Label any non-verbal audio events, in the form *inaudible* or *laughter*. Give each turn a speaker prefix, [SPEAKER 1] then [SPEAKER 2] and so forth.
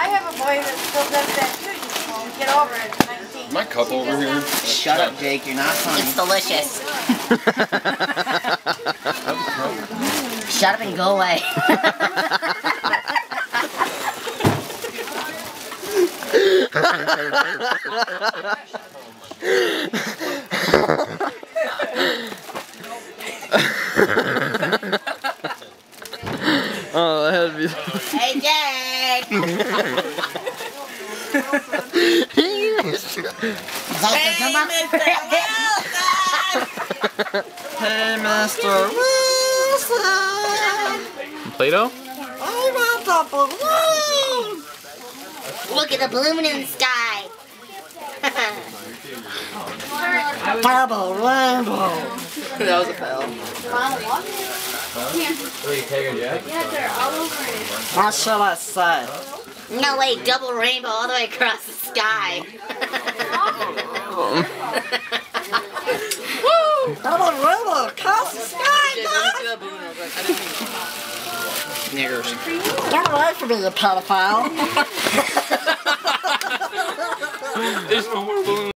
[SPEAKER 1] I have a boy that still does that too. You can get over it 19.
[SPEAKER 2] My cup over here.
[SPEAKER 3] Shut up, Jake. You're not funny.
[SPEAKER 4] It's delicious. *laughs*
[SPEAKER 3] Shut up and go away.
[SPEAKER 5] oh, *laughs* *laughs* that had to be.
[SPEAKER 4] Hey, Jake!
[SPEAKER 3] Jake.
[SPEAKER 5] Hey, Mr. Wilson! Play-Doh?
[SPEAKER 3] I want the balloon.
[SPEAKER 4] Look at the balloon in the sky.
[SPEAKER 3] Double rainbow.
[SPEAKER 5] that was a fail.
[SPEAKER 3] What shall I say?
[SPEAKER 4] no way, double rainbow all the way across the sky. *laughs*
[SPEAKER 3] Double rainbow across the sky, guys.
[SPEAKER 5] Niggers.
[SPEAKER 3] Get away from me, you pedophile.
[SPEAKER 5] There's no more balloons.